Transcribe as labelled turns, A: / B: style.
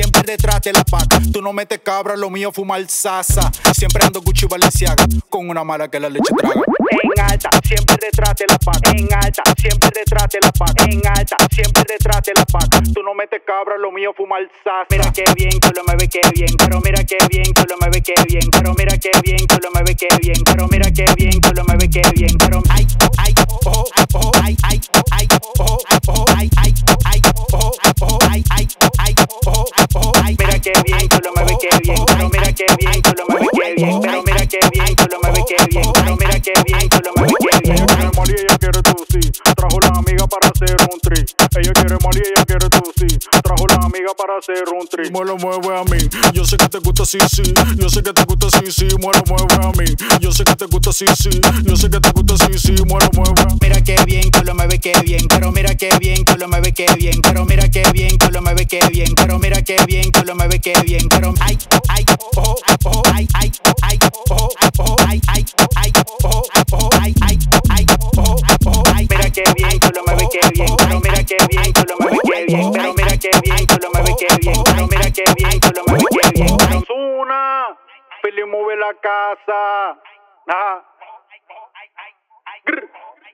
A: siempre detrás de la pata. Tú no metes cabra, lo mío fumar sasa. Siempre ando Gucci Balenciaga con una mala que la leche traga. En alta, siempre detrás de la pata. En alta, siempre detrás de la pata. En alta, siempre detrás de la pata. Tú no metes cabra, lo mío fumar sasa. Mira qué bien, tú lo mueves qué bien. Pero mira qué bien, tú lo mueves qué bien. Pero mira qué bien, tú lo mueves qué bien. Pero mira qué bien, tú lo mueves qué bien. Pero bien. Pero mira qué bien, tú lo mueves qué bien. Pero mira qué bien, tú lo mueves qué bien. Pero mira qué bien, tú lo mueves qué bien.
B: Ella quiere mal y ella. Trajo la amiga para hacer un tri. Ella quiere mal y ella quiere tú sí. Trajo la amiga para hacer un tri.
C: Me mueve a mí. Yo sé que te gusta sí, sí. Yo sé que te gusta sí, sí. Me mueve a mí. Yo sé que te gusta sí, sí. Yo sé que te gusta sí, sí. Me lo mueve.
A: Mira qué bien, tú lo mueves qué bien. Pero mira qué bien, tú lo mueves qué bien. Pero mira qué bien, tú lo mueves qué bien. Pero mira qué bien, tú lo mueves qué bien. Pero ay, bien, tú lo mueves qué bien. Pero mira qué bien, tú lo mueves qué bien. Pero mira qué bien, tú lo mueves qué bien. Pero mira qué bien, tú lo mueves qué bien.
B: Zuna, Philly mueve la casa. Grr.